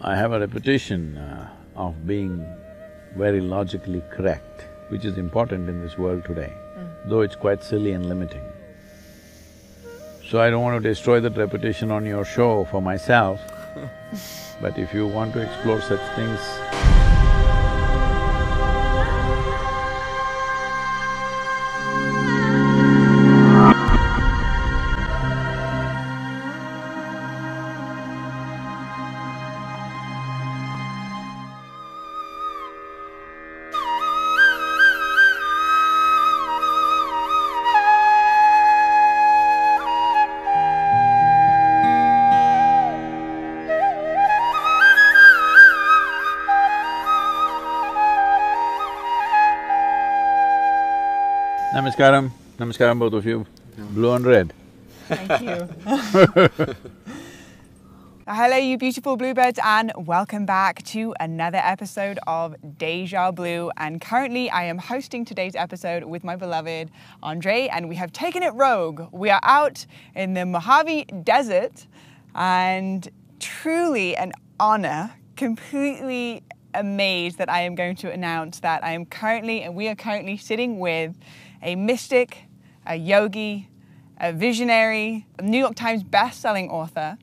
I have a reputation uh, of being very logically correct, which is important in this world today, though it's quite silly and limiting. So I don't want to destroy that reputation on your show for myself, but if you want to explore such things, Namaskaram, namaskaram both of you, blue and red. Thank you. Hello, you beautiful bluebirds, and welcome back to another episode of Deja Blue. And currently, I am hosting today's episode with my beloved Andre, and we have taken it rogue. We are out in the Mojave Desert, and truly an honor, completely amazed that I am going to announce that I am currently, and we are currently sitting with a mystic, a yogi, a visionary, a New York Times best-selling author,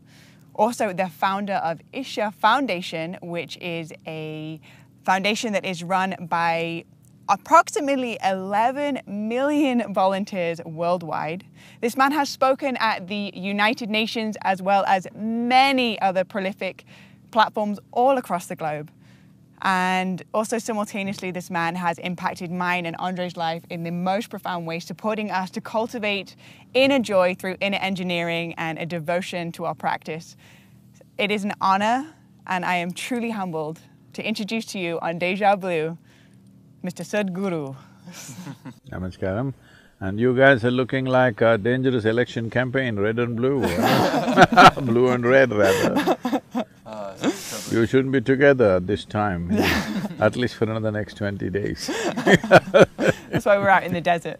also the founder of Isha Foundation, which is a foundation that is run by approximately 11 million volunteers worldwide. This man has spoken at the United Nations as well as many other prolific platforms all across the globe. And also simultaneously, this man has impacted mine and Andre's life in the most profound way, supporting us to cultivate inner joy through inner engineering and a devotion to our practice. It is an honor, and I am truly humbled to introduce to you on Deja Blue, Mr. Sadhguru. Namaskaram. And you guys are looking like a dangerous election campaign, red and blue blue and red rather. You shouldn't be together at this time, at least for another next twenty days. That's why we're out in the desert.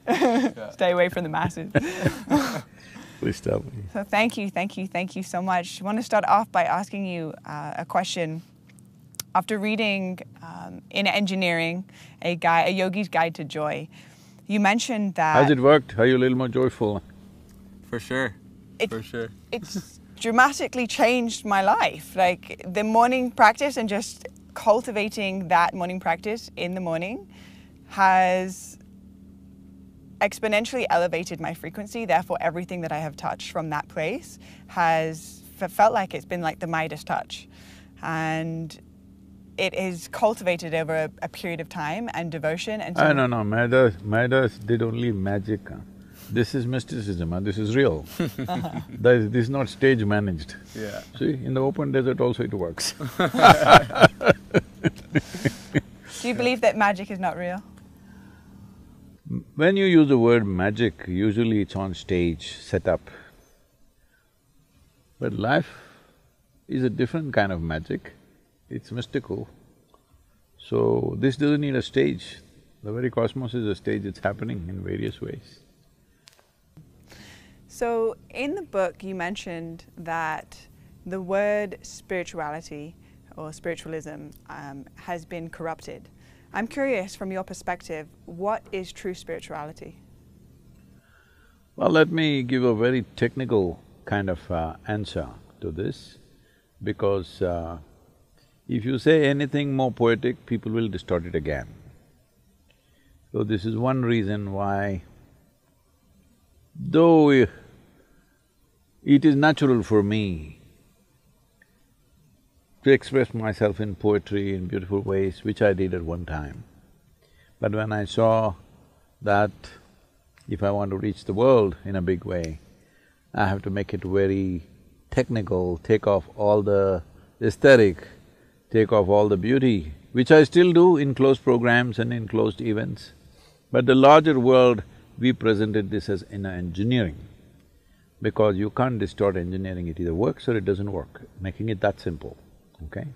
Stay away from the masses. Please tell me. So thank you, thank you, thank you so much. I want to start off by asking you uh, a question. After reading um, Inner Engineering, a guy, a yogi's guide to joy, you mentioned that Has it worked? Are you a little more joyful? For sure. It- For sure. it's dramatically changed my life. Like the morning practice and just cultivating that morning practice in the morning has exponentially elevated my frequency. Therefore, everything that I have touched from that place has felt like it's been like the Midas touch. And it is cultivated over a, a period of time and devotion. And Ah, no, no, Midas, Midas did only magic. huh? This is mysticism, huh? this is real. That- this is not stage managed. Yeah. See, in the open desert also it works. do you believe that magic is not real? When you use the word magic, usually it's on stage, set up. But life is a different kind of magic, it's mystical. So this doesn't need a stage. The very cosmos is a stage, it's happening in various ways. So, in the book, you mentioned that the word spirituality or spiritualism um, has been corrupted. I'm curious, from your perspective, what is true spirituality? Well, let me give a very technical kind of uh, answer to this, because uh, if you say anything more poetic, people will distort it again. So this is one reason why, though it is natural for me to express myself in poetry in beautiful ways, which I did at one time, but when I saw that if I want to reach the world in a big way, I have to make it very technical, take off all the aesthetic, take off all the beauty, which I still do in closed programs and in closed events. But the larger world, we presented this as inner engineering, because you can't distort engineering, it either works or it doesn't work, making it that simple, okay?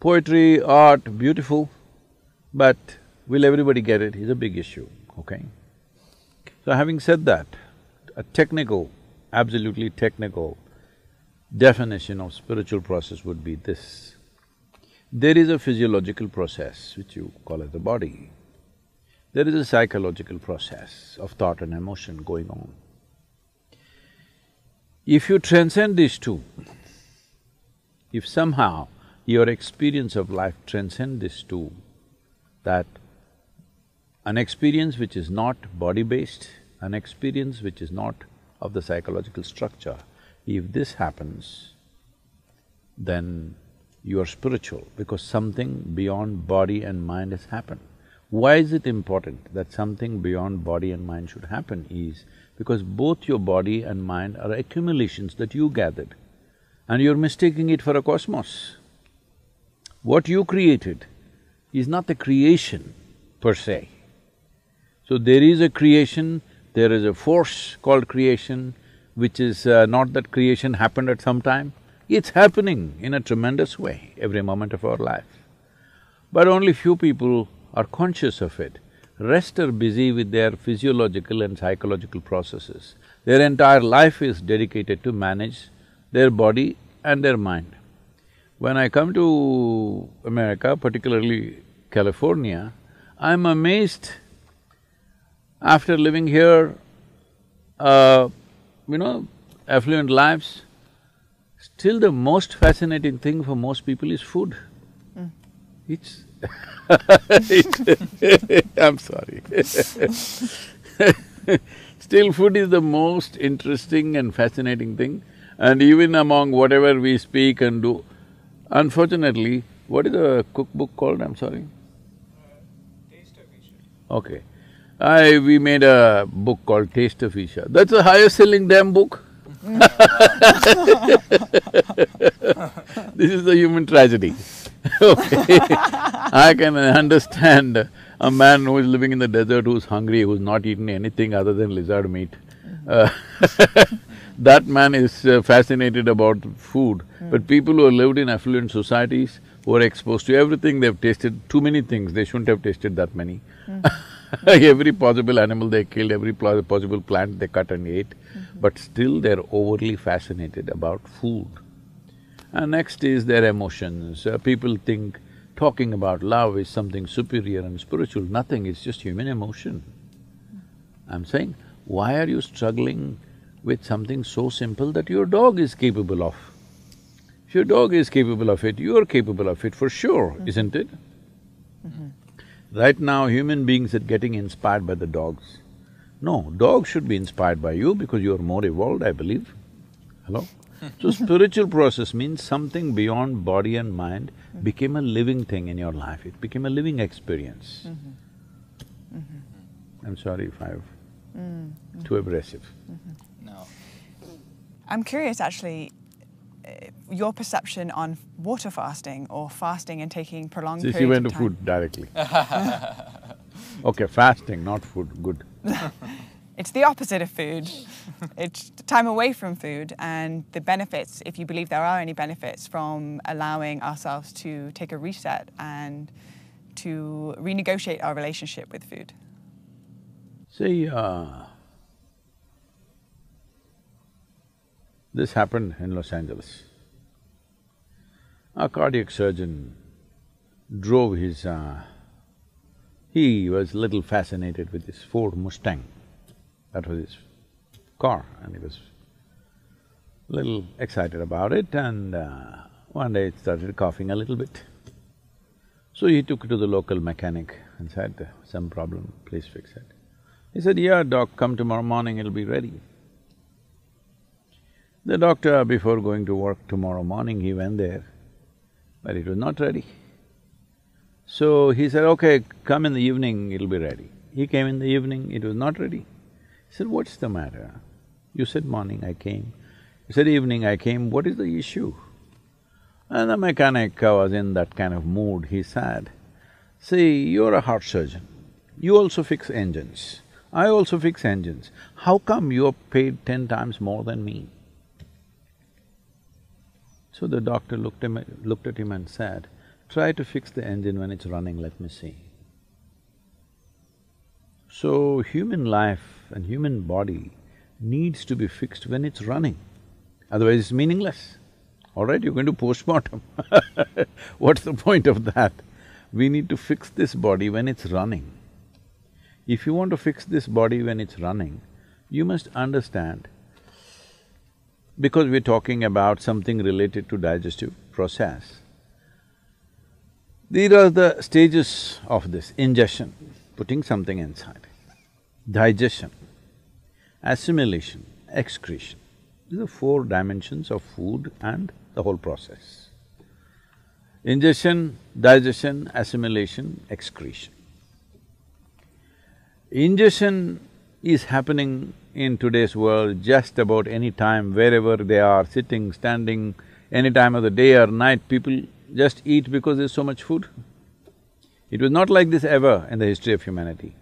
Poetry, art, beautiful, but will everybody get it is a big issue, okay? So having said that, a technical, absolutely technical definition of spiritual process would be this. There is a physiological process which you call as the body. There is a psychological process of thought and emotion going on. If you transcend these two, if somehow your experience of life transcend these two, that an experience which is not body-based, an experience which is not of the psychological structure, if this happens, then you are spiritual because something beyond body and mind has happened. Why is it important that something beyond body and mind should happen is because both your body and mind are accumulations that you gathered and you're mistaking it for a cosmos. What you created is not the creation per se. So there is a creation, there is a force called creation, which is uh, not that creation happened at some time, it's happening in a tremendous way every moment of our life. But only few people are conscious of it. Rest are busy with their physiological and psychological processes. Their entire life is dedicated to manage their body and their mind. When I come to America, particularly California, I'm amazed after living here, uh, you know, affluent lives, still the most fascinating thing for most people is food. Mm. It's I'm sorry Still food is the most interesting and fascinating thing and even among whatever we speak and do, unfortunately, what is the cookbook called, I'm sorry? Uh, Taste of Isha. Okay. I… we made a book called Taste of Isha. That's the highest selling damn book. this is the human tragedy. Okay. I can understand a man who is living in the desert who's hungry, who's not eaten anything other than lizard meat. Uh, that man is uh, fascinated about food. Mm. But people who have lived in affluent societies, who are exposed to everything, they've tasted too many things, they shouldn't have tasted that many. Mm. every possible animal they killed, every possible plant they cut and ate, mm -hmm. but still they're overly fascinated about food. And next is their emotions. Uh, people think talking about love is something superior and spiritual. Nothing, it's just human emotion. I'm saying, why are you struggling with something so simple that your dog is capable of? If your dog is capable of it, you're capable of it for sure, mm -hmm. isn't it? Mm -hmm. Right now, human beings are getting inspired by the dogs. No, dogs should be inspired by you because you're more evolved, I believe. Hello? so spiritual process means something beyond body and mind became a living thing in your life, it became a living experience. Mm -hmm. Mm -hmm. I'm sorry if I've… Mm -hmm. too abrasive. Mm-hmm. No. I'm curious actually, uh, your perception on water fasting or fasting and taking prolonged See, she went to food directly. okay, fasting, not food, good. it's the opposite of food. it's time away from food and the benefits, if you believe there are any benefits from allowing ourselves to take a reset and to renegotiate our relationship with food. See, uh, This happened in Los Angeles. A cardiac surgeon drove his… Uh, he was little fascinated with his Ford Mustang. That was his car and he was a little excited about it and uh, one day it started coughing a little bit. So he took it to the local mechanic and said, some problem, please fix it. He said, yeah, doc, come tomorrow morning, it'll be ready. The doctor, before going to work tomorrow morning, he went there, but it was not ready. So he said, okay, come in the evening, it'll be ready. He came in the evening, it was not ready. Said, what's the matter? You said morning, I came. He said evening, I came, what is the issue? And the mechanic was in that kind of mood, he said, see, you're a heart surgeon, you also fix engines, I also fix engines. How come you're paid ten times more than me? So the doctor looked, him, looked at him and said, try to fix the engine when it's running, let me see. So human life and human body needs to be fixed when it's running. otherwise it's meaningless. All right, you're going to postmortem What's the point of that? We need to fix this body when it's running. If you want to fix this body when it's running, you must understand, because we're talking about something related to digestive process, these are the stages of this ingestion, putting something inside, digestion, assimilation, excretion. These are four dimensions of food and the whole process. Ingestion, digestion, assimilation, excretion. Ingestion is happening in today's world just about any time, wherever they are, sitting, standing, any time of the day or night, people just eat because there's so much food. It was not like this ever in the history of humanity.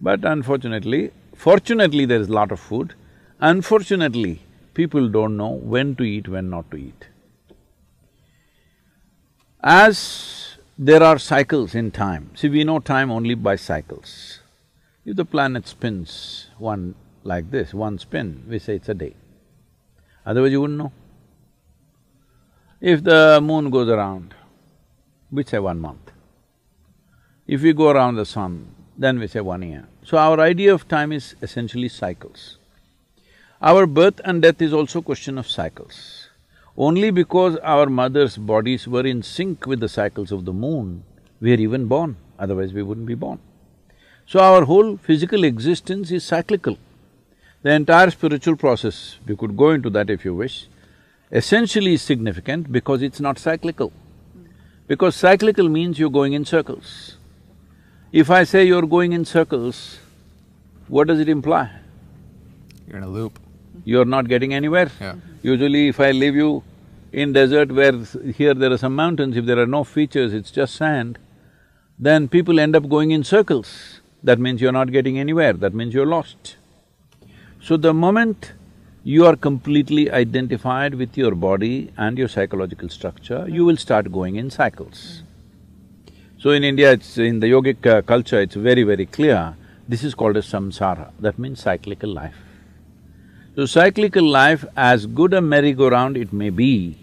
But unfortunately, fortunately there is a lot of food, unfortunately people don't know when to eat, when not to eat. As there are cycles in time, see we know time only by cycles. If the planet spins one like this, one spin, we say it's a day. Otherwise you wouldn't know. If the moon goes around, we say one month. If we go around the sun, then we say one year. So our idea of time is essentially cycles. Our birth and death is also question of cycles. Only because our mother's bodies were in sync with the cycles of the moon, we are even born, otherwise we wouldn't be born. So our whole physical existence is cyclical. The entire spiritual process, we could go into that if you wish, essentially is significant because it's not cyclical. Because cyclical means you're going in circles. If I say you're going in circles, what does it imply? You're in a loop. You're not getting anywhere. Yeah. Mm-hmm. Usually if I leave you in desert where here there are some mountains, if there are no features, it's just sand, then people end up going in circles. That means you're not getting anywhere, that means you're lost. So the moment you are completely identified with your body and your psychological structure, you will start going in cycles. So in India, it's… in the yogic uh, culture, it's very, very clear, this is called as samsara, that means cyclical life. So cyclical life, as good a merry-go-round it may be,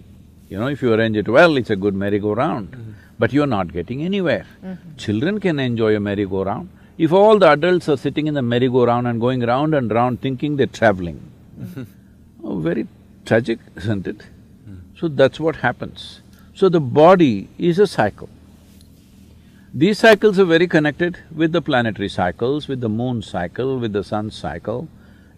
you know, if you arrange it well, it's a good merry-go-round, mm -hmm. but you're not getting anywhere. Mm -hmm. Children can enjoy a merry-go-round. If all the adults are sitting in the merry-go-round and going round and round thinking they're traveling, oh, very tragic, isn't it? Mm. So that's what happens. So the body is a cycle. These cycles are very connected with the planetary cycles, with the moon cycle, with the sun cycle,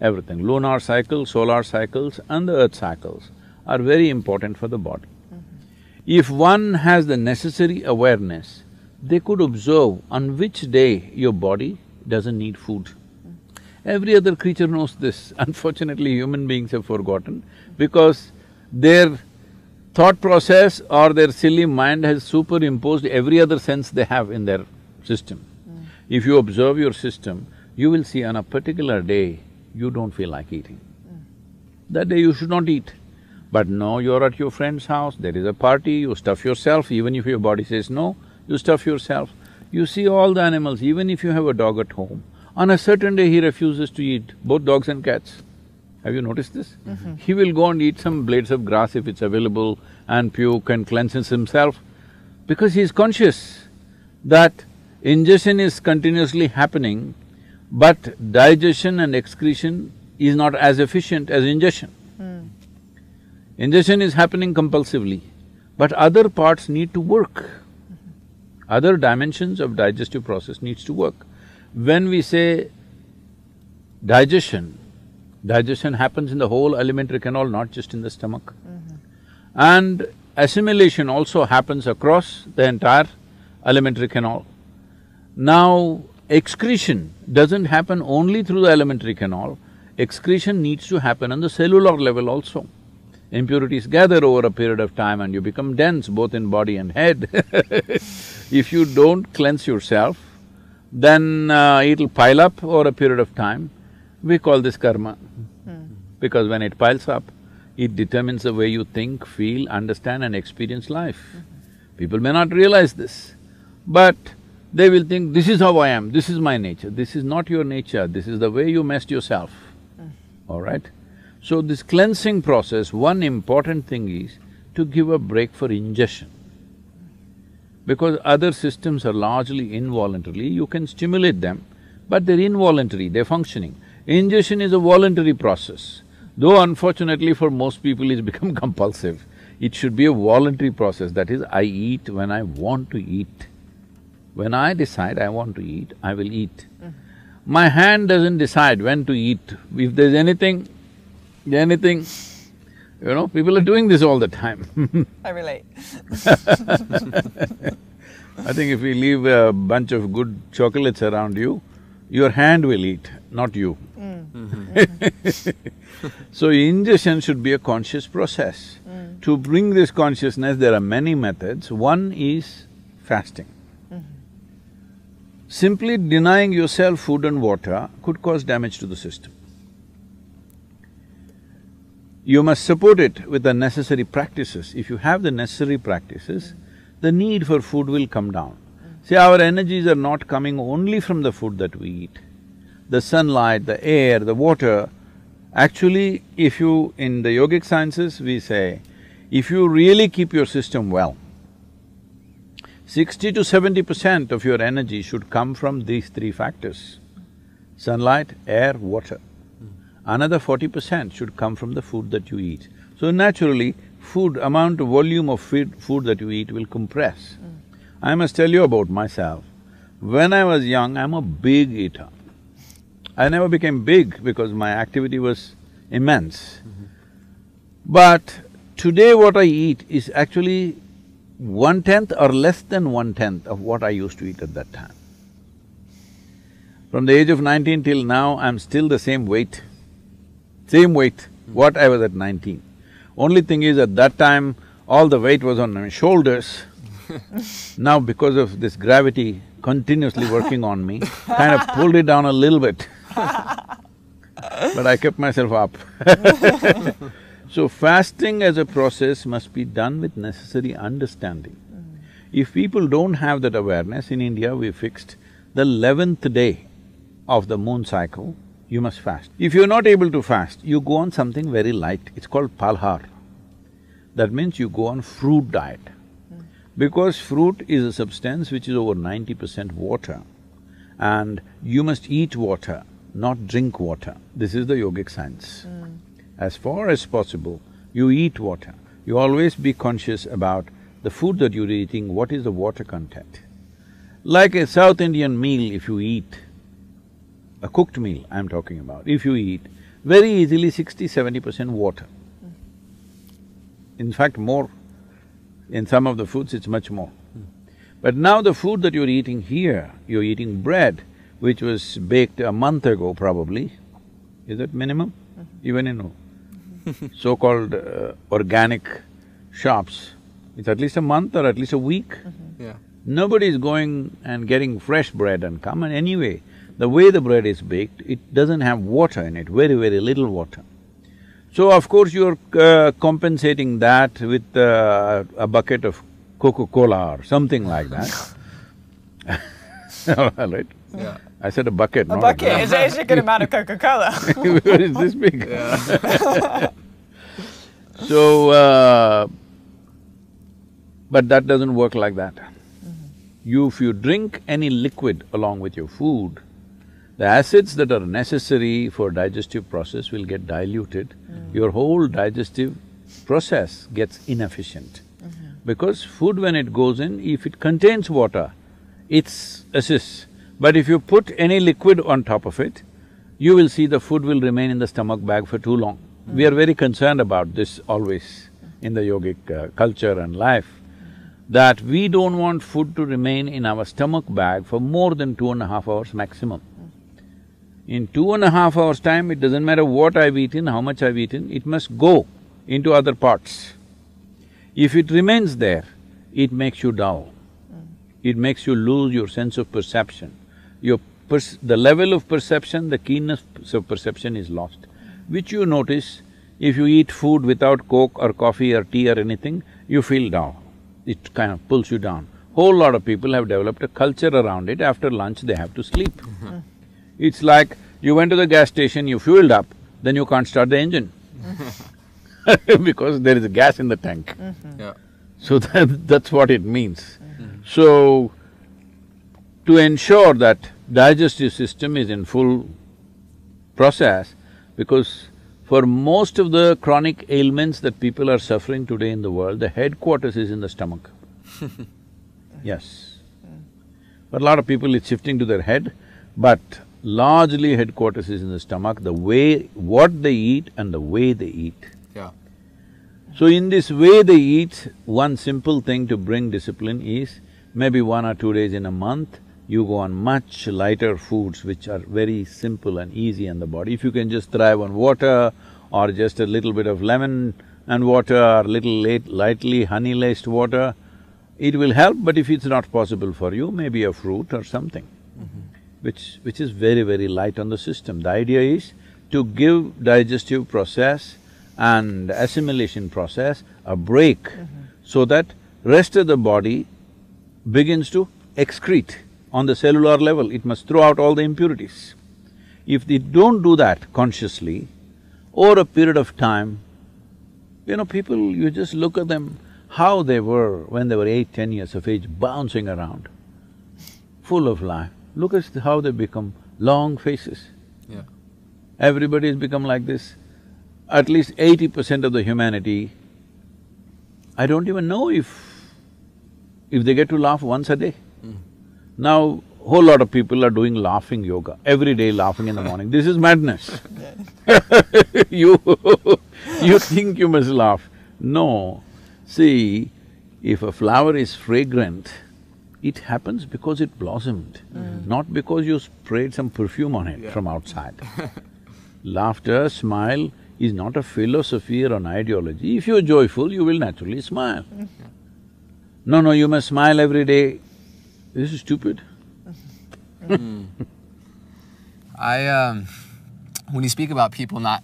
everything. Lunar cycle, solar cycles and the earth cycles are very important for the body. Mm -hmm. If one has the necessary awareness, they could observe on which day your body doesn't need food. Every other creature knows this. Unfortunately, human beings have forgotten because their thought process or their silly mind has superimposed every other sense they have in their system. Mm. If you observe your system, you will see on a particular day, you don't feel like eating. Mm. That day you should not eat. But no, you're at your friend's house, there is a party, you stuff yourself, even if your body says no, you stuff yourself. You see all the animals, even if you have a dog at home, on a certain day, he refuses to eat both dogs and cats. Have you noticed this? Mm -hmm. He will go and eat some blades of grass if it's available and puke and cleanses himself because he is conscious that ingestion is continuously happening, but digestion and excretion is not as efficient as ingestion. Mm. Ingestion is happening compulsively, but other parts need to work. Mm -hmm. Other dimensions of digestive process needs to work. When we say digestion, digestion happens in the whole alimentary canal, not just in the stomach. Mm -hmm. And assimilation also happens across the entire alimentary canal. Now, excretion doesn't happen only through the alimentary canal, excretion needs to happen on the cellular level also. Impurities gather over a period of time and you become dense both in body and head if you don't cleanse yourself, then uh, it'll pile up over a period of time. We call this karma. Hmm. Because when it piles up, it determines the way you think, feel, understand and experience life. Mm -hmm. People may not realize this, but they will think, this is how I am, this is my nature. This is not your nature, this is the way you messed yourself, mm. all right? So this cleansing process, one important thing is to give a break for ingestion. Because other systems are largely involuntarily, you can stimulate them, but they're involuntary, they're functioning. Ingestion is a voluntary process, though unfortunately for most people it's become compulsive. It should be a voluntary process, that is, I eat when I want to eat. When I decide I want to eat, I will eat. Mm-hmm. My hand doesn't decide when to eat. If there's anything, anything, you know, people are doing this all the time I relate. I think if we leave a bunch of good chocolates around you, your hand will eat, not you. Mm. Mm. so ingestion should be a conscious process. Mm. To bring this consciousness, there are many methods. One is fasting. Mm-hmm. Simply denying yourself food and water could cause damage to the system. You must support it with the necessary practices. If you have the necessary practices, the need for food will come down. See, our energies are not coming only from the food that we eat. The sunlight, the air, the water, actually, if you… in the yogic sciences, we say, if you really keep your system well, sixty to seventy percent of your energy should come from these three factors, sunlight, air, water. Another forty percent should come from the food that you eat. So naturally, food, amount volume of food, food that you eat will compress. I must tell you about myself. When I was young, I'm a big eater. I never became big because my activity was immense. Mm-hmm. But today what I eat is actually one-tenth or less than one-tenth of what I used to eat at that time. From the age of nineteen till now, I'm still the same weight, same weight, mm-hmm. what I was at nineteen. Only thing is, at that time, all the weight was on my shoulders. now because of this gravity continuously working on me, kind of pulled it down a little bit. but I kept myself up So fasting as a process must be done with necessary understanding. If people don't have that awareness, in India we fixed the eleventh day of the moon cycle, you must fast. If you're not able to fast, you go on something very light, it's called phalahar. That means you go on fruit diet. Because fruit is a substance which is over ninety percent water and you must eat water, not drink water. This is the yogic science. Hmm. As far as possible, you eat water. You always be conscious about the food that you're eating, what is the water content. Like a South Indian meal, if you eat, a cooked meal I'm talking about, if you eat, very easily sixty, seventy percent water. Hmm. In fact, more. In some of the foods, it's much more. But now the food that you're eating here, you're eating bread, which was baked a month ago probably, is that minimum? Even in so-called uh, organic shops, it's at least a month or at least a week. Yeah. Nobody is going and getting fresh bread and come and anyway, the way the bread is baked, it doesn't have water in it, very, very little water. So of course you're uh, compensating that with uh, a bucket of Coca-Cola or something like that. All right? Yeah. I said a bucket, A not bucket a is, is a good amount of Coca-Cola. glass. Where is this big? Yeah. So, uh, but that doesn't work like that. You, if you drink any liquid along with your food, the acids that are necessary for digestive process will get diluted. Mm. Your whole digestive process gets inefficient. Mm-hmm. Because food when it goes in, if it contains water, it's assists. But if you put any liquid on top of it, you will see the food will remain in the stomach bag for too long. Mm. We are very concerned about this always in the yogic uh, culture and life, that we don't want food to remain in our stomach bag for more than two and a half hours maximum. In two and a half hours' time, it doesn't matter what I've eaten, how much I've eaten, it must go into other parts. If it remains there, it makes you dull. Hmm. It makes you lose your sense of perception. Your perc- the level of perception, the keenness of perception is lost, which you notice if you eat food without coke or coffee or tea or anything, you feel dull. It kind of pulls you down. Whole lot of people have developed a culture around it, after lunch they have to sleep. Hmm. It's like you went to the gas station, you fueled up, then you can't start the engine. because there is a gas in the tank. Mm-hmm. Yeah. So that, that's what it means. Mm-hmm. So, to ensure that digestive system is in full process, because for most of the chronic ailments that people are suffering today in the world, the headquarters is in the stomach. yes. But a lot of people it's shifting to their head, but largely headquarters is in the stomach, the way… what they eat and the way they eat. Yeah. So in this way they eat, one simple thing to bring discipline is maybe one or two days in a month, you go on much lighter foods which are very simple and easy on the body. If you can just thrive on water or just a little bit of lemon and water or little late, lightly honey-laced water, it will help, but if it's not possible for you, maybe a fruit or something, mm-hmm. Which… which is very, very light on the system. The idea is to give digestive process and assimilation process a break mm-hmm. so that rest of the body begins to excrete on the cellular level, it must throw out all the impurities. If they don't do that consciously, over a period of time, you know, people, you just look at them, how they were when they were eight, ten years of age, bouncing around, full of life. Look at how they become long faces. Yeah. Everybody has become like this. At least eighty percent of the humanity, I don't even know if… if they get to laugh once a day. Hmm. Now, whole lot of people are doing laughing yoga, every day laughing in the morning. This is madness. you… you think you must laugh. No. See, if a flower is fragrant, it happens because it blossomed, not because you sprayed some perfume on it Yeah. from outside. Laughter, smile is not a philosophy or an ideology. If you're joyful, you will naturally smile. No, no, you must smile every day. This is stupid. I um, when you speak about people not,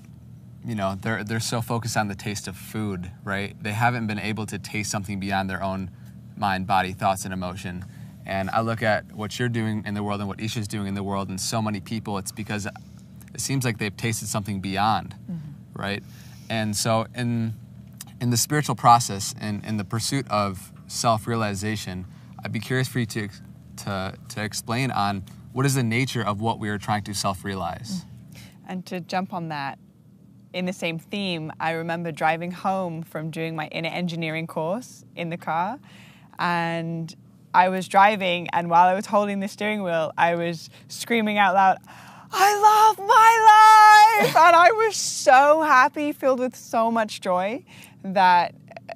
you know, they're they're so focused on the taste of food, right? They haven't been able to taste something beyond their own mind, body, thoughts, and emotion. And I look at what you're doing in the world and what Isha's doing in the world, and so many people, it's because it seems like they've tasted something beyond, mm-hmm. right? And so in in the spiritual process and in the pursuit of self-realization, I'd be curious for you to to to explain on what is the nature of what we are trying to self-realize. Mm. And to jump on that, in the same theme, I remember driving home from doing my inner engineering course in the car, and I was driving, and while I was holding the steering wheel, I was screaming out loud, I love my life! and I was so happy, filled with so much joy, that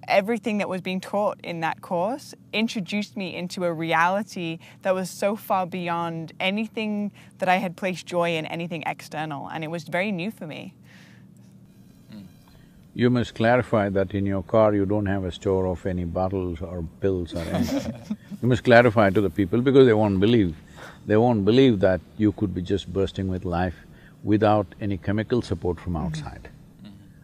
everything that was being taught in that course introduced me into a reality that was so far beyond anything that I had placed joy in, anything external, and it was very new for me. You must clarify that in your car you don't have a store of any bottles or pills or anything. you must clarify to the people because they won't believe. They won't believe that you could be just bursting with life without any chemical support from outside.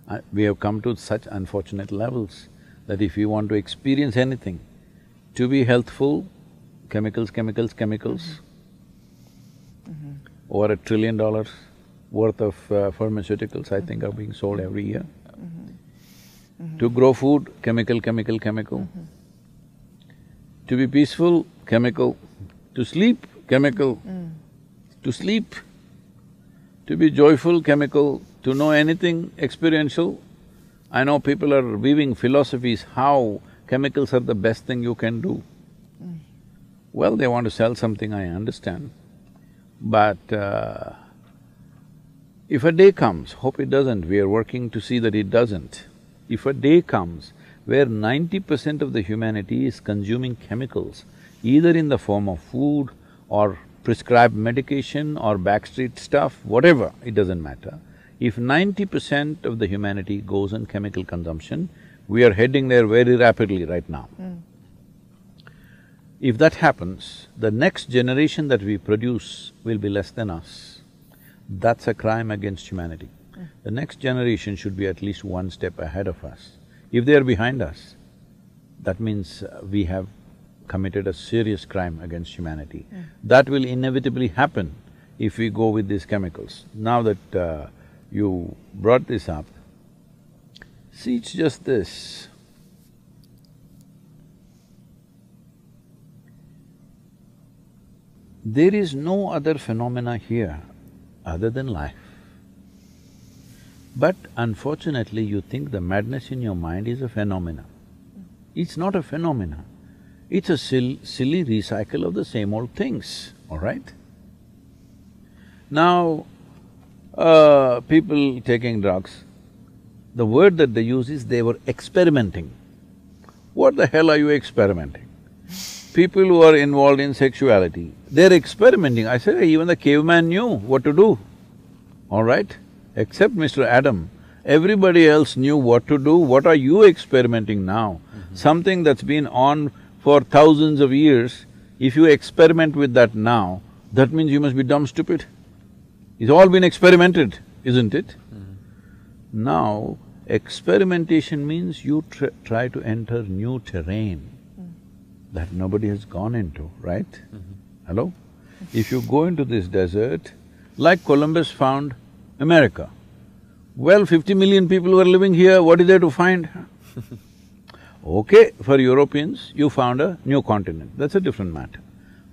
Uh, we have come to such unfortunate levels that if you want to experience anything, to be healthful, chemicals, chemicals, chemicals, over a trillion dollars worth of uh, pharmaceuticals, I think, are being sold every year. To grow food, chemical, chemical, chemical. To be peaceful, chemical. To sleep, chemical. To sleep. To be joyful, chemical. To know anything experiential. I know people are weaving philosophies how chemicals are the best thing you can do. Well, they want to sell something, I understand. But uh, if a day comes, hope it doesn't, we are working to see that it doesn't. If a day comes where ninety percent of the humanity is consuming chemicals, either in the form of food or prescribed medication or backstreet stuff, whatever, it doesn't matter. If ninety percent of the humanity goes on chemical consumption, we are heading there very rapidly right now. Hmm. If that happens, the next generation that we produce will be less than us. That's a crime against humanity. The next generation should be at least one step ahead of us. If they are behind us, that means uh, we have committed a serious crime against humanity. That will inevitably happen if we go with these chemicals. Now that uh, you brought this up, See, it's just this. There is no other phenomena here other than life. But unfortunately, you think the madness in your mind is a phenomena. It's not a phenomena, it's a sil silly recycle of the same old things, all right? Now, uh, people taking drugs, the word that they use is they were experimenting. What the hell are you experimenting? People who are involved in sexuality, they're experimenting. I say even the caveman knew what to do, all right? Except Mr. Adam, everybody else knew what to do. What are you experimenting now? Mm-hmm. Something that's been on for thousands of years, if you experiment with that now, that means you must be dumb stupid. It's all been experimented, isn't it? Mm-hmm. Now, experimentation means you tr try to enter new terrain mm. that nobody has gone into, right? Mm-hmm. Hello? If you go into this desert, like Columbus found America, well, fifty million people were living here, what is there to find? Okay, for Europeans, you found a new continent, that's a different matter.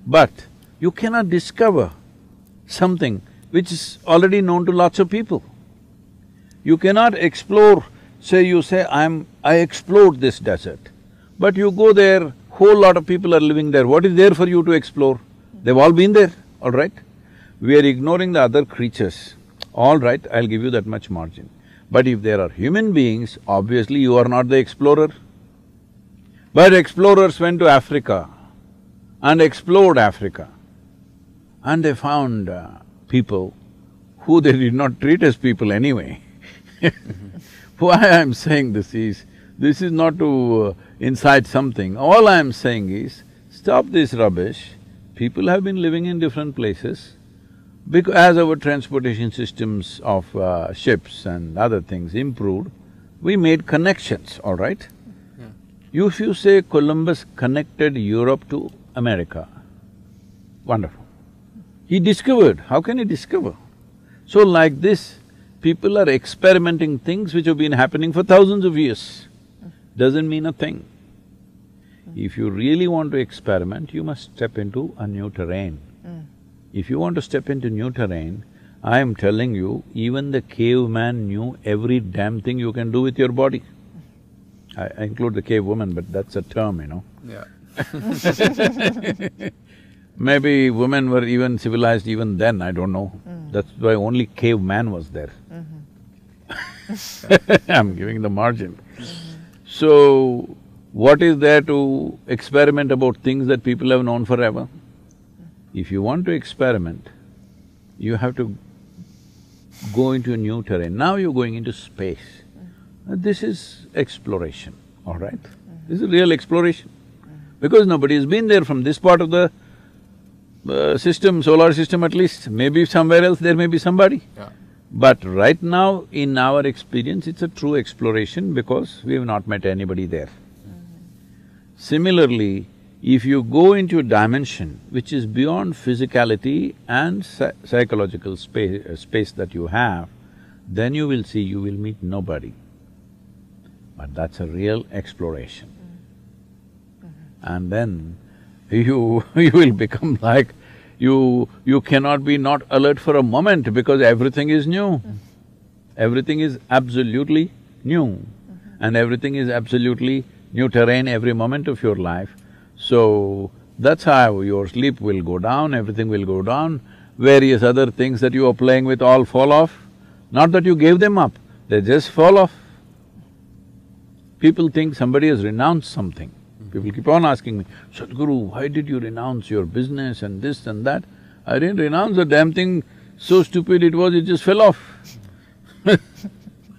But you cannot discover something which is already known to lots of people. You cannot explore, say you say, I'm… I explored this desert, but you go there, whole lot of people are living there, what is there for you to explore? They've all been there, all right? We are ignoring the other creatures. All right, I'll give you that much margin. But if there are human beings, obviously you are not the explorer. But explorers went to Africa and explored Africa and they found uh, people who they did not treat as people anyway. Why I'm saying this is, this is not to uh, incite something, all I'm saying is, stop this rubbish. People have been living in different places. Because as our transportation systems of uh, ships and other things improved, we made connections, all right? You, if you say Columbus connected Europe to America, wonderful. He discovered, how can he discover? So like this, people are experimenting things which have been happening for thousands of years. Doesn't mean a thing. If you really want to experiment, you must step into a new terrain. If you want to step into new terrain, I am telling you, even the caveman knew every damn thing you can do with your body. I, I include the cave woman, but that's a term, you know. Yeah. Maybe women were even civilized even then, I don't know. Mm. That's why only caveman was there. Mm-hmm. I'm giving the margin. So, what is there to experiment about things that people have known forever? If you want to experiment, you have to go into a new terrain. Now you're going into space. Uh, This is exploration, all right? This is real exploration. Because nobody has been there from this part of the uh, system, solar system at least, maybe somewhere else there may be somebody. Yeah. But right now, in our experience, it's a true exploration because we have not met anybody there. Similarly, if you go into a dimension which is beyond physicality and psychological space, uh, space that you have, then you will see you will meet nobody. But that's a real exploration. Mm-hmm. And then you… you will become like, you… you cannot be not alert for a moment because everything is new. Mm-hmm. Everything is absolutely new mm-hmm. and everything is absolutely new terrain every moment of your life. So, that's how your sleep will go down, everything will go down, various other things that you are playing with all fall off. Not that you gave them up, they just fall off. People think somebody has renounced something. People keep on asking me, Sadhguru, why did you renounce your business and this and that? I didn't renounce the damn thing, so stupid it was, it just fell off.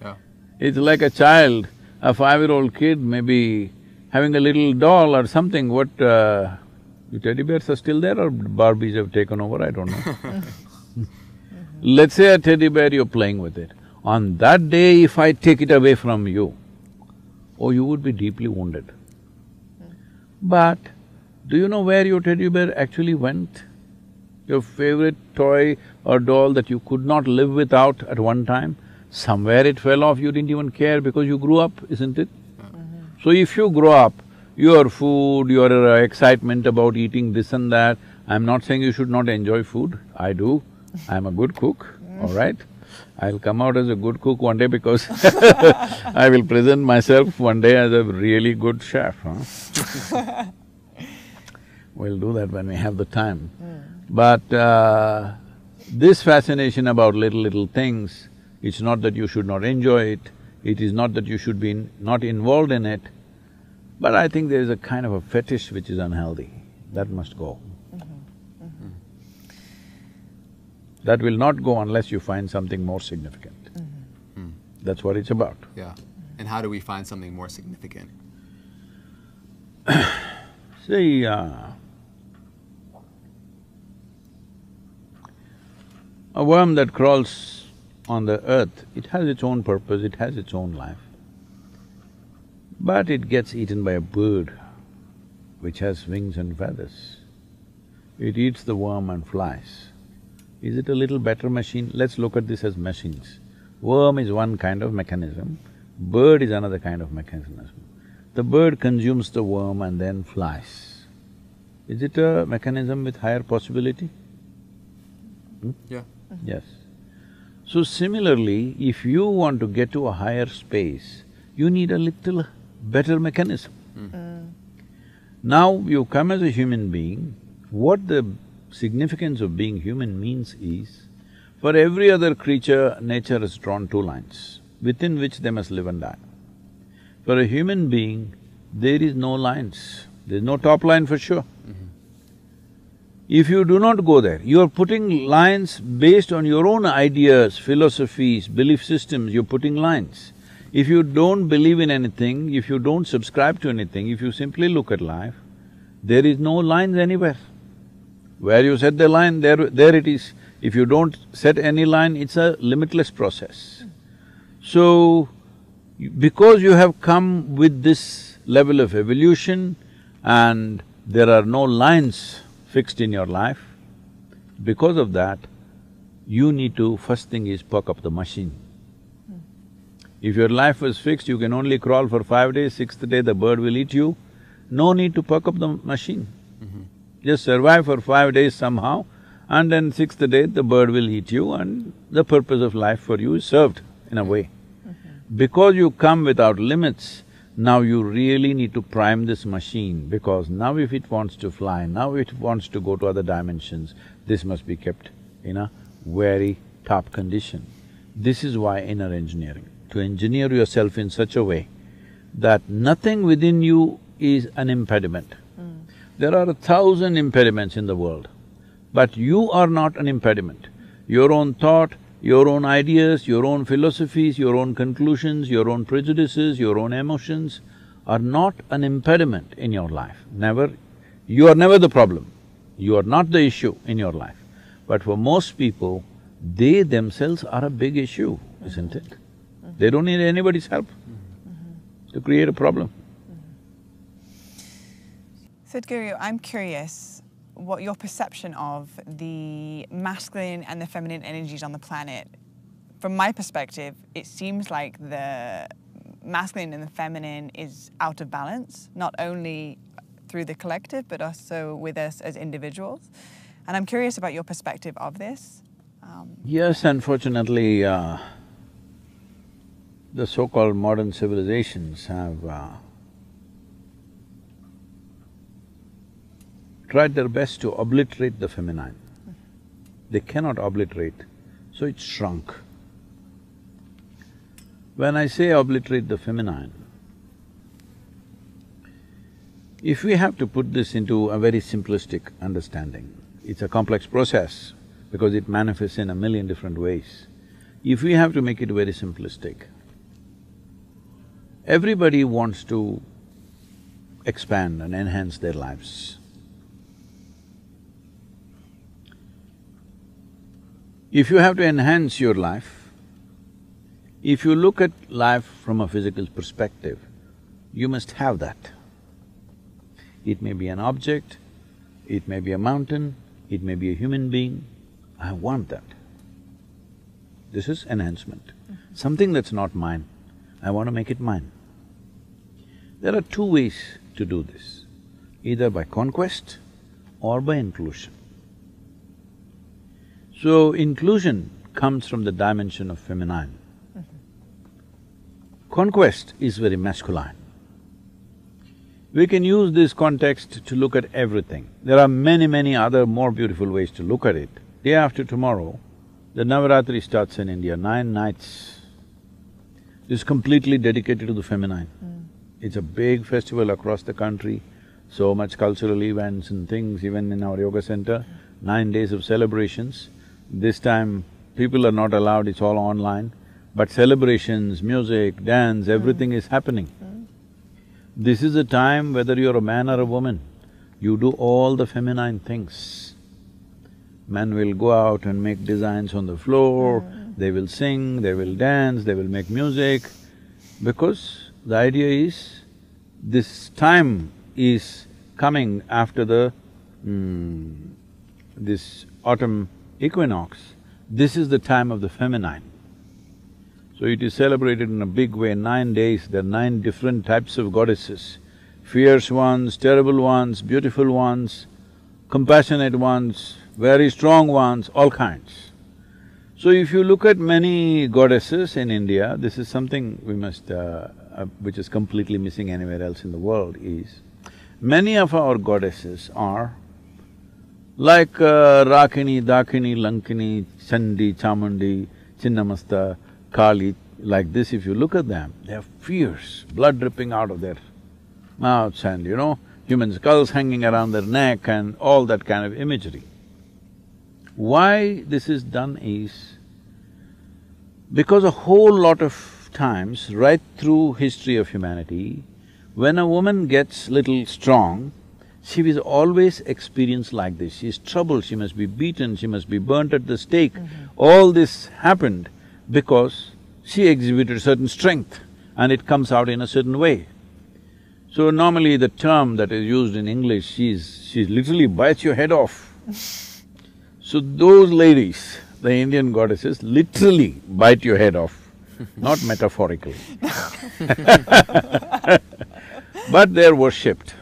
Yeah. It's like a child, a five-year-old kid maybe having a little doll or something, what… Uh, the teddy bears are still there or Barbies have taken over, I don't know. Let's say a teddy bear, you're playing with it. On that day, if I take it away from you, oh, you would be deeply wounded. But do you know where your teddy bear actually went? Your favorite toy or doll that you could not live without at one time, somewhere it fell off, you didn't even care because you grew up, isn't it? So if you grow up, your food, your uh, excitement about eating this and that, I'm not saying you should not enjoy food, I do. I'm a good cook, all right? I'll come out as a good cook one day because I will present myself one day as a really good chef, huh? we'll do that when we have the time. But uh, this fascination about little, little things, it's not that you should not enjoy it, it is not that you should be in, not involved in it, but I think there is a kind of a fetish which is unhealthy, that must go. Mm-hmm. Mm-hmm. That will not go unless you find something more significant. Mm-hmm. Hmm. That's what it's about. Yeah. And how do we find something more significant? See, uh, a worm that crawls on the earth, it has its own purpose, it has its own life. But it gets eaten by a bird which has wings and feathers. It eats the worm and flies. Is it a little better machine? Let's look at this as machines. Worm is one kind of mechanism, bird is another kind of mechanism. The bird consumes the worm and then flies. Is it a mechanism with higher possibility? Hmm? Yeah. Yes. So similarly, if you want to get to a higher space, you need a little better mechanism. Hmm. Now you come as a human being, what the significance of being human means is, for every other creature, nature has drawn two lines, within which they must live and die. For a human being, there is no lines, there's no top line for sure. Mm-hmm. If you do not go there, you are putting lines based on your own ideas, philosophies, belief systems, you're putting lines. If you don't believe in anything, if you don't subscribe to anything, if you simply look at life, there is no lines anywhere. Where you set the line, there… there it is. If you don't set any line, it's a limitless process. So, because you have come with this level of evolution and there are no lines fixed in your life, because of that, you need to… first thing is perk up the machine. Hmm. If your life was fixed, you can only crawl for five days, sixth day the bird will eat you, no need to perk up the machine. Mm-hmm. Just survive for five days somehow, and then sixth day the bird will eat you and the purpose of life for you is served in a way. Mm-hmm. Because you come without limits, now you really need to prime this machine because now if it wants to fly, now it wants to go to other dimensions, this must be kept in a very top condition. This is why inner engineering, to engineer yourself in such a way that nothing within you is an impediment. Hmm. There are a thousand impediments in the world, but you are not an impediment. Your own thought, your own ideas, your own philosophies, your own conclusions, your own prejudices, your own emotions are not an impediment in your life, never. You are never the problem, you are not the issue in your life. But for most people, they themselves are a big issue, isn't it? They don't need anybody's help to create a problem. Sadhguru, I'm curious what your perception of the masculine and the feminine energies on the planet. From my perspective, it seems like the masculine and the feminine is out of balance, not only through the collective, but also with us as individuals. And I'm curious about your perspective of this. Um, Yes, unfortunately, uh, the so-called modern civilizations have uh, tried their best to obliterate the feminine. They cannot obliterate, so it's shrunk. When I say obliterate the feminine, if we have to put this into a very simplistic understanding, it's a complex process because it manifests in a million different ways. If we have to make it very simplistic, everybody wants to expand and enhance their lives. If you have to enhance your life, if you look at life from a physical perspective, you must have that. It may be an object, it may be a mountain, it may be a human being, I want that. This is enhancement. Mm-hmm. Something that's not mine, I want to make it mine. There are two ways to do this, either by conquest or by inclusion. So, inclusion comes from the dimension of feminine. Mm-hmm. Conquest is very masculine. We can use this context to look at everything. There are many, many other more beautiful ways to look at it. Day after tomorrow, the Navaratri starts in India, nine nights. It's completely dedicated to the feminine. Mm. It's a big festival across the country, so much cultural events and things, even in our yoga center, mm. nine days of celebrations. This time, people are not allowed, it's all online, but celebrations, music, dance, everything is happening. This is a time, whether you're a man or a woman, you do all the feminine things. Men will go out and make designs on the floor, they will sing, they will dance, they will make music, because the idea is, this time is coming after the… Mm, this autumn equinox, this is the time of the feminine. So it is celebrated in a big way, nine days, there are nine different types of goddesses. Fierce ones, terrible ones, beautiful ones, compassionate ones, very strong ones, all kinds. So if you look at many goddesses in India, this is something we must… Uh, uh, which is completely missing anywhere else in the world is, many of our goddesses are like uh, Rakini, Dakini, Lankini, Chandi, Chamundi, Chinnamasta, Kali, like this, if you look at them, they are fierce, blood dripping out of their mouths and, you know, human skulls hanging around their neck and all that kind of imagery. Why this is done is because a whole lot of times, right through history of humanity, when a woman gets little strong, she is always experienced like this. She's troubled, she must be beaten, she must be burnt at the stake. Mm-hmm. All this happened because she exhibited certain strength and it comes out in a certain way. So normally the term that is used in English, she's… she literally bites your head off. So those ladies, the Indian goddesses, literally bite your head off, not metaphorically. But they're worshipped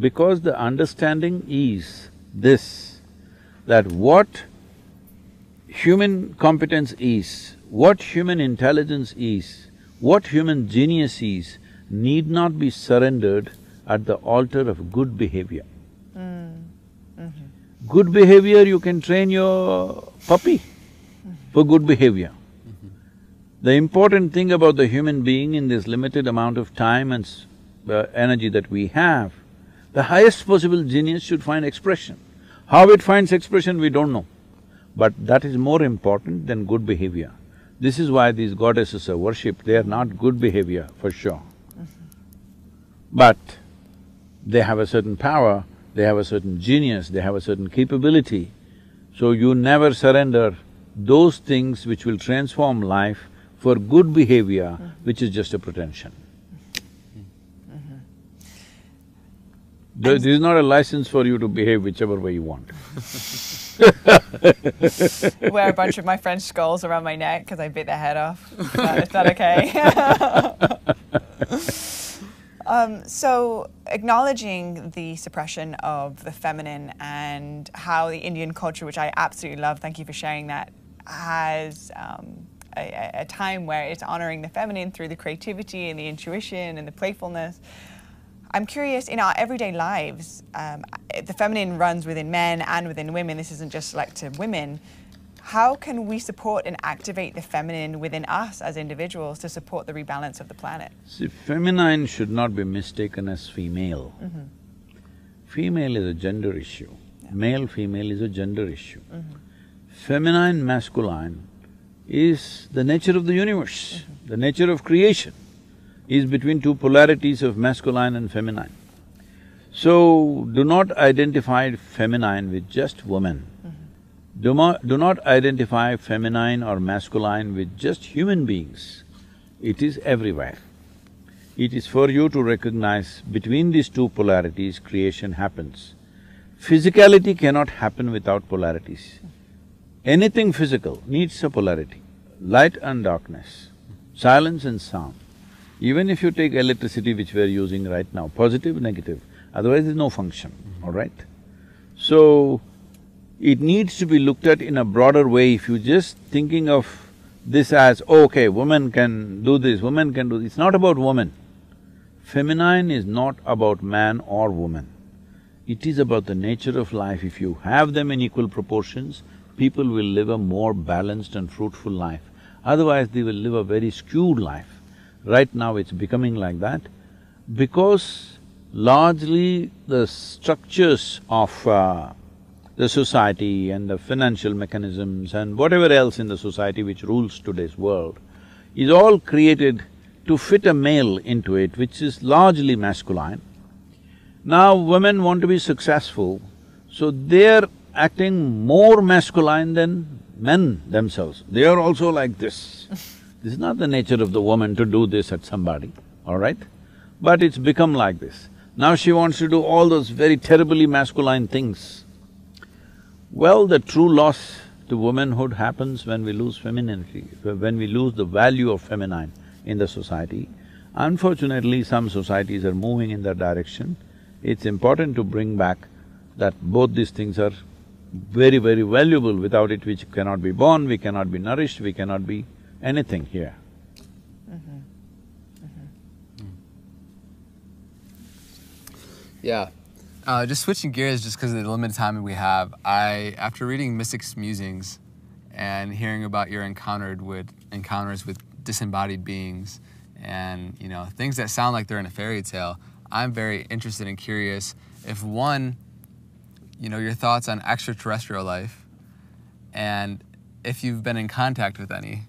because the understanding is this, that what human competence is, what human intelligence is, what human genius is, need not be surrendered at the altar of good behavior. Mm. Mm-hmm. Good behavior, you can train your puppy for good behavior. Mm-hmm. The important thing about the human being in this limited amount of time and s- uh, energy that we have, the highest possible genius should find expression. How it finds expression, we don't know. But that is more important than good behavior. This is why these goddesses are worshipped, they are not good behavior, for sure. But they have a certain power, they have a certain genius, they have a certain capability. So you never surrender those things which will transform life for good behavior, which is just a pretension. There- This is not a license for you to behave whichever way you want. Wear a bunch of my French skulls around my neck because I bit their head off. Is that, is that okay? um, so, acknowledging the suppression of the feminine and how the Indian culture, which I absolutely love, thank you for sharing that, has um, a, a- a time where it's honoring the feminine through the creativity and the intuition and the playfulness. I'm curious, in our everyday lives, um, the feminine runs within men and within women. This isn't just like to women. How can we support and activate the feminine within us as individuals to support the rebalance of the planet? See, feminine should not be mistaken as female. Mm-hmm. Female is a gender issue, male, female is a gender issue. Mm-hmm. Feminine, masculine is the nature of the universe, mm-hmm. the nature of creation is between two polarities of masculine and feminine. So, do not identify feminine with just women. Mm-hmm. Do not… do not identify feminine or masculine with just human beings. It is everywhere. It is for you to recognize between these two polarities, creation happens. Physicality cannot happen without polarities. Anything physical needs a polarity. light and darkness, silence and sound. Even if you take electricity which we are using right now, positive, negative, otherwise there's no function, mm-hmm. all right? So, it needs to be looked at in a broader way. If you're just thinking of this as, oh, okay, women can do this, women can do this, it's not about women. Feminine is not about man or woman. It is about the nature of life. If you have them in equal proportions, people will live a more balanced and fruitful life. Otherwise, they will live a very skewed life. Right now it's becoming like that because largely the structures of uh, the society and the financial mechanisms and whatever else in the society which rules today's world is all created to fit a male into it, which is largely masculine. Now women want to be successful, so they're acting more masculine than men themselves. They are also like this. This is not the nature of the woman to do this at somebody, all right? But it's become like this. Now she wants to do all those very terribly masculine things. Well, the true loss to womanhood happens when we lose femininity, when we lose the value of feminine in the society. Unfortunately, some societies are moving in that direction. It's important to bring back that both these things are very, very valuable. Without it, we cannot be born, we cannot be nourished, we cannot be anything here. Yeah. Uh, just switching gears, just because of the limited time we have, I after reading Mystic's Musings and hearing about your encountered with encounters with disembodied beings and you know things that sound like they're in a fairy tale, I'm very interested and curious if one, you know, your thoughts on extraterrestrial life, and if you've been in contact with any.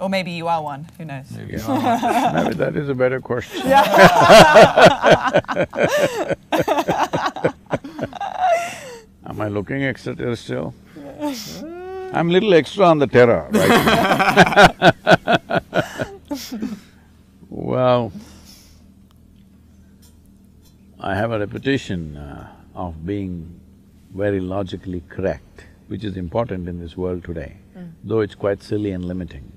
Or maybe you are one, who knows? Maybe. Maybe that is a better question. Am I looking extraterrestrial? I'm a little extra on the terror right well, I have a reputation uh, of being very logically correct, which is important in this world today, though it's quite silly and limiting.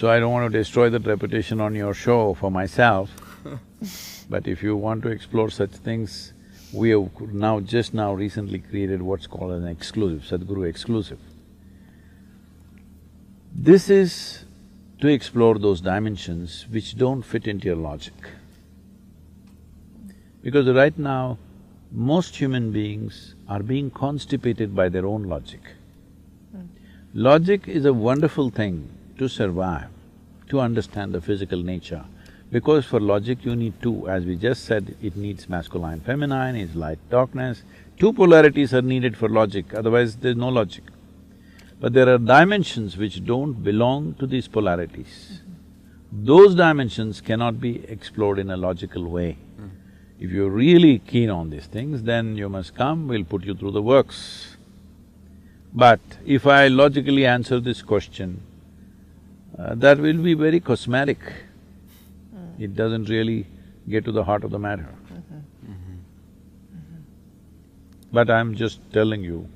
So I don't want to destroy that reputation on your show for myself, but if you want to explore such things, we have now, just now recently created what's called an exclusive, Sadhguru exclusive. This is to explore those dimensions which don't fit into your logic. Because right now, most human beings are being constipated by their own logic. Hmm. Logic is a wonderful thing to survive, to understand the physical nature. Because for logic you need two, as we just said, it needs masculine, feminine, it's light, darkness. Two polarities are needed for logic, otherwise there's no logic. But there are dimensions which don't belong to these polarities. Mm-hmm. Those dimensions cannot be explored in a logical way. Mm. If you're really keen on these things, then you must come, we'll put you through the works. But if I logically answer this question, uh, that will be very cosmetic. Mm. It doesn't really get to the heart of the matter. Mm-hmm. Mm-hmm. But I'm just telling you,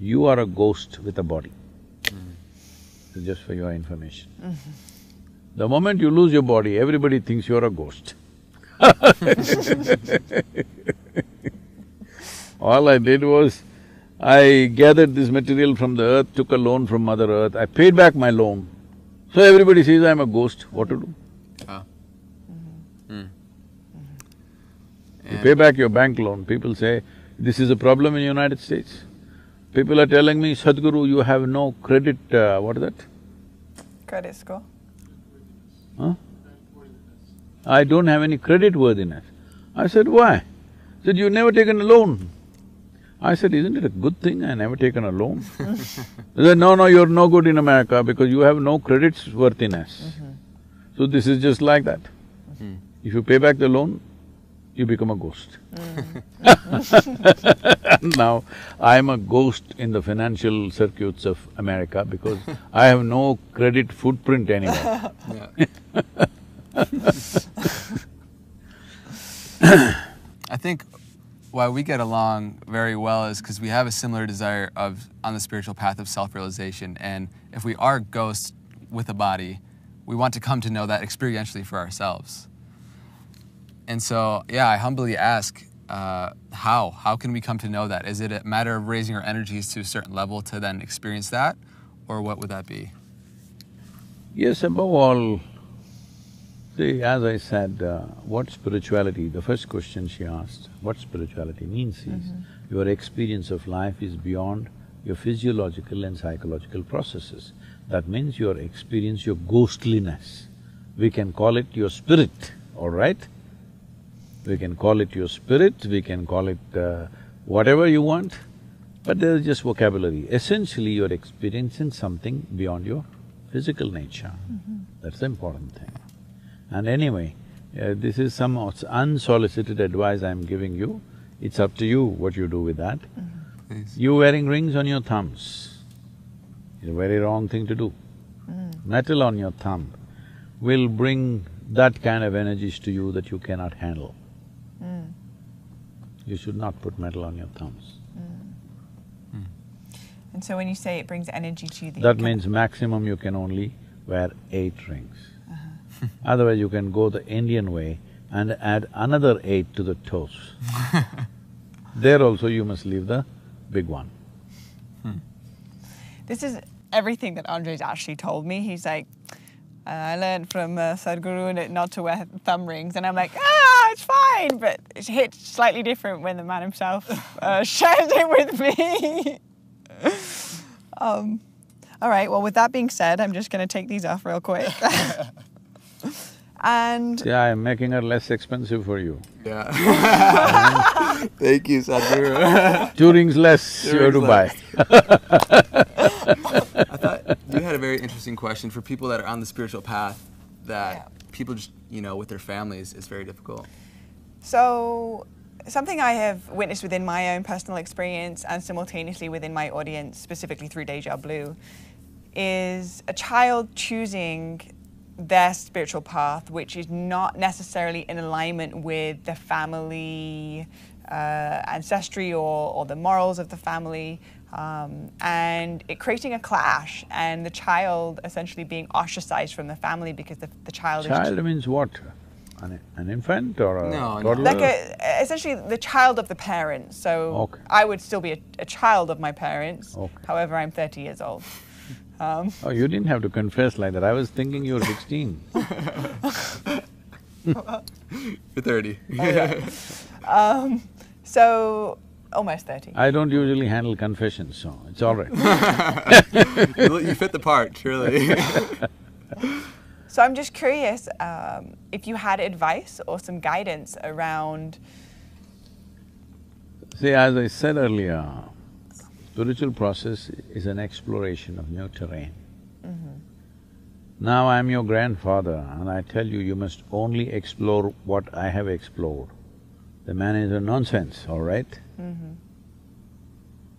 you are a ghost with a body. Mm. So just for your information. Mm-hmm. The moment you lose your body, everybody thinks you're a ghost. All I did was, I gathered this material from the earth, took a loan from Mother Earth, I paid back my loan. So everybody says I'm a ghost, what to do? Ah. Mm. You pay back your bank loan, people say, this is a problem in United States. People are telling me, Sadhguru, you have no credit, uh, what is that? Credit score. Huh? I don't have any credit worthiness. I said, why? Said, you've never taken a loan. I said, isn't it a good thing I never taken a loan? They said, no, no, you're no good in America because you have no credit worthiness. Mm-hmm. So this is just like that. Mm-hmm. If you pay back the loan, you become a ghost. Mm-hmm. now, I'm a ghost in the financial circuits of America because I have no credit footprint anywhere. I think why we get along very well is because we have a similar desire of on the spiritual path of self-realization. And if we are ghosts with a body, we want to come to know that experientially for ourselves. And so, yeah, I humbly ask, uh, how? How can we come to know that? Is it a matter of raising our energies to a certain level to then experience that, or what would that be? Yes, above all, see, as I said, uh, what spirituality, the first question she asked, what spirituality means is, your experience of life is beyond your physiological and psychological processes. That means your experience, your ghostliness. We can call it your spirit, all right? We can call it your spirit, we can call it uh, whatever you want, but there is just vocabulary. Essentially, you're experiencing something beyond your physical nature. That's the important thing. And anyway, uh, this is some unsolicited advice I'm giving you. It's up to you what you do with that. Mm-hmm. Please. You wearing rings on your thumbs is a very wrong thing to do. Mm. Metal on your thumb will bring that kind of energies to you that you cannot handle. Mm. You should not put metal on your thumbs. Mm. And so when you say it brings energy to you, that, you That can- means maximum you can only wear eight rings. Otherwise, you can go the Indian way and add another eight to the toes. there also you must leave the big one. This is everything that Andre's actually told me. He's like, "Uh, I learned from uh, Sadhguru not to wear thumb rings, and I'm like, ah, it's fine, but it hits slightly different when the man himself uh, shares it with me. um, all right. Well, with that being said, I'm just going to take these off real quick. And See, I am making it less expensive for you. Yeah. Thank you, Sadhguru. Two rings less Two you have to rings buy. I thought you had a very interesting question for people that are on the spiritual path that Yeah. people just, you know, with their families is very difficult. So, something I have witnessed within my own personal experience and simultaneously within my audience, specifically through Deja Blue, is a child choosing their spiritual path, which is not necessarily in alignment with the family uh, ancestry or, or the morals of the family. Um, and it creating a clash, and the child essentially being ostracized from the family because the, the child, is Child means what? An, an infant or a No, no. toddler? like a, essentially the child of the parents. So Okay. I would still be a, a child of my parents. Okay. However, I'm 30 years old. Um, Oh, you didn't have to confess like that. I was thinking you were sixteen. You're 30. Yeah. um, so almost 30. I don't usually handle confessions, so it's all right. you you fit the part, truly. So I'm just curious um, if you had advice or some guidance around. See, as I said earlier, spiritual process is an exploration of new terrain. Mm-hmm. Now I'm your grandfather and I tell you, you must only explore what I have explored. The man is a nonsense, all right? Mm-hmm.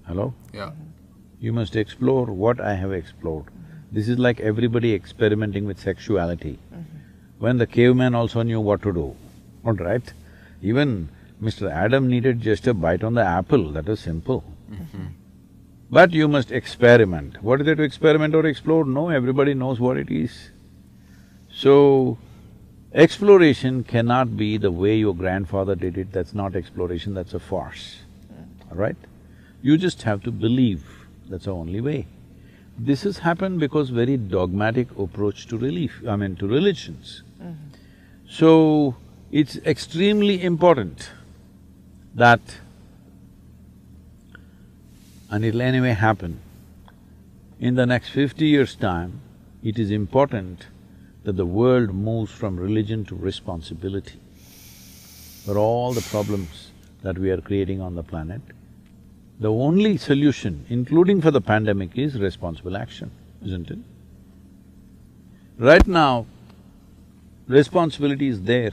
Hello? yeah. Mm-hmm. You must explore what I have explored. This is like everybody experimenting with sexuality. When the caveman also knew what to do, all right? Even Mr. Adam needed just a bite on the apple, that is simple. But you must experiment. What is there to experiment or explore? No, everybody knows what it is. So, exploration cannot be the way your grandfather did it, that's not exploration, that's a farce, mm. all right? You just have to believe, that's the only way. This has happened because very dogmatic approach to relief, I mean to religions. Mm-hmm. So, it's extremely important that, and it'll anyway happen, in the next fifty years' time, it is important that the world moves from religion to responsibility for all the problems that we are creating on the planet. The only solution, including for the pandemic, is responsible action, isn't it? Right now, responsibility is there.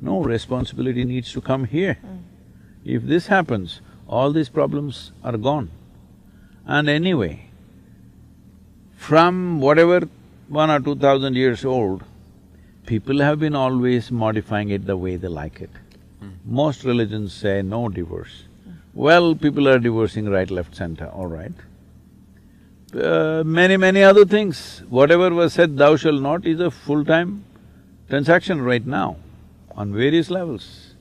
No, responsibility needs to come here. Hmm. If this happens, all these problems are gone. And anyway, from whatever one or two thousand years old, people have been always modifying it the way they like it. Most religions say no divorce. Well, people are divorcing right, left, center, all right. Uh, many, many other things. Whatever was said, thou shalt not, is a full-time transaction right now on various levels.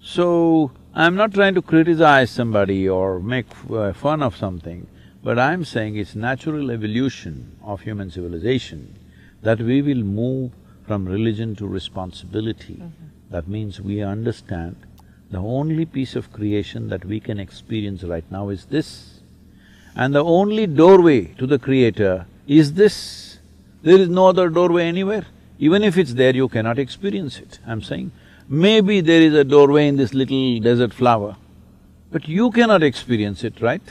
So, I'm not trying to criticize somebody or make uh, fun of something, but I'm saying it's natural evolution of human civilization that we will move from religion to responsibility. Mm -hmm. That means we understand the only piece of creation that we can experience right now is this. And the only doorway to the Creator is this. There is no other doorway anywhere. Even if it's there, you cannot experience it, I'm saying. Maybe there is a doorway in this little desert flower, but you cannot experience it, right?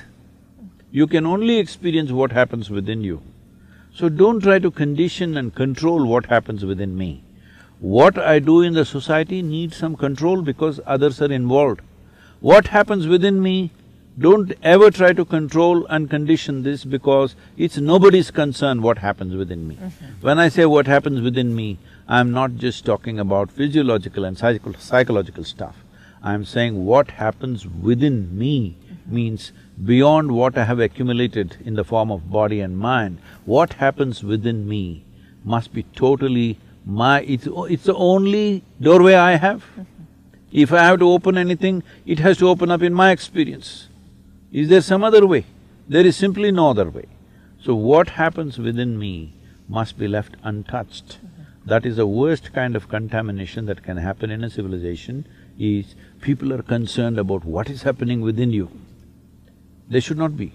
You can only experience what happens within you. So don't try to condition and control what happens within me. What I do in the society needs some control because others are involved. What happens within me, don't ever try to control and condition this because it's nobody's concern what happens within me. Mm -hmm. When I say what happens within me, I'm not just talking about physiological and psycho psychological stuff. I'm saying what happens within me mm -hmm. means beyond what I have accumulated in the form of body and mind, what happens within me must be totally my… it's, it's the only doorway I have. If I have to open anything, it has to open up in my experience. Is there some other way? There is simply no other way. So what happens within me must be left untouched. That is the worst kind of contamination that can happen in a civilization, is people are concerned about what is happening within you. They should not be.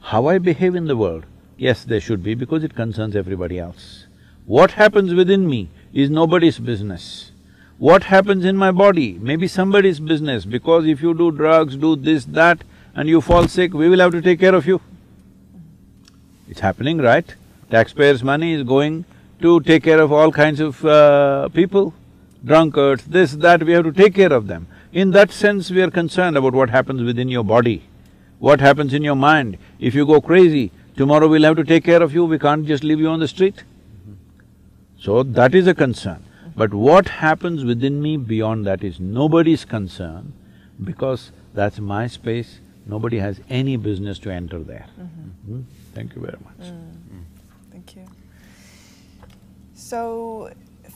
How I behave in the world, yes, they should be because it concerns everybody else. What happens within me is nobody's business. What happens in my body may be somebody's business because if you do drugs, do this, that and you fall sick, we will have to take care of you. It's happening, right? Taxpayers' money is going to take care of all kinds of uh, people, drunkards, this, that, we have to take care of them. In that sense, we are concerned about what happens within your body, what happens in your mind. If you go crazy, tomorrow we'll have to take care of you, we can't just leave you on the street. So that is a concern. But what happens within me beyond that is nobody's concern because that's my space, nobody has any business to enter there. Mm -hmm. Mm Thank you very much. Mm. Thank you. So,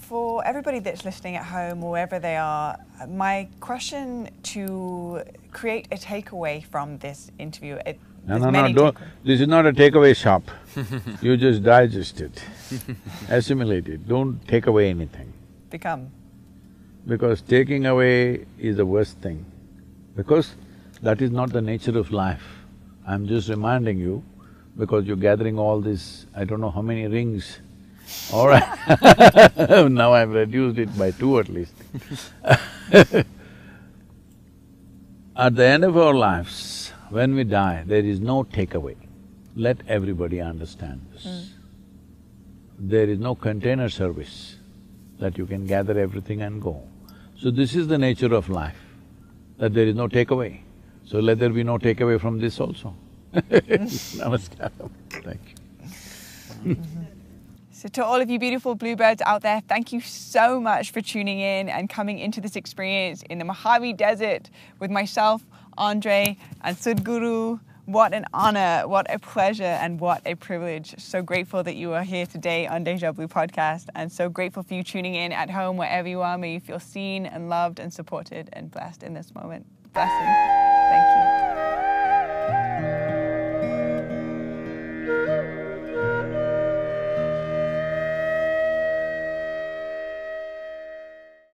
for everybody that's listening at home or wherever they are, my question to create a takeaway from this interview, it, no, no, no, don't… This is not a takeaway shop. you just digest it, assimilate it, don't take away anything. Become. Because taking away is the worst thing, because that is not the nature of life. I'm just reminding you, because you're gathering all this, I don't know how many rings, all right now I've reduced it by two at least At the end of our lives, when we die, there is no takeaway. Let everybody understand this. Mm. There is no container service that you can gather everything and go. So this is the nature of life, that there is no takeaway. So let there be no takeaway from this also. Namaskaram. Thank you. So to all of you beautiful bluebirds out there, thank you so much for tuning in and coming into this experience in the Mojave Desert with myself, Andre, and Sadhguru. What an honor, what a pleasure, and what a privilege. So grateful that you are here today on Deja Blue Podcast, and so grateful for you tuning in at home, wherever you are. May you feel seen and loved and supported and blessed in this moment. Blessing.